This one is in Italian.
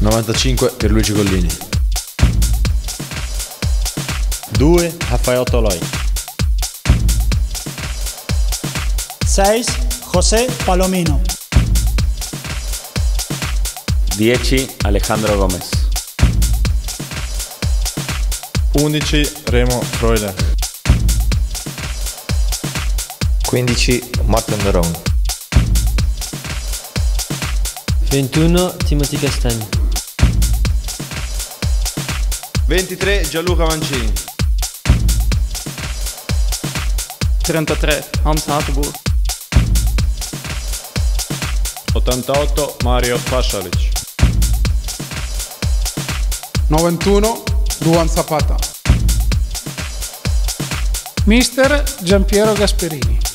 95 Pierluigi Collini. 2 Rafael Toloi. 6 José Palomino. 10 Alejandro Gomez. 11 Remo Freuler. 15 Martin Daron. 21 Timothy Castagni. 23 Gianluca Mancini. 33 Hans Hatenburg. 88 Mario Pasalic. 91 Duan Zapata. Mister Giampiero Gasperini.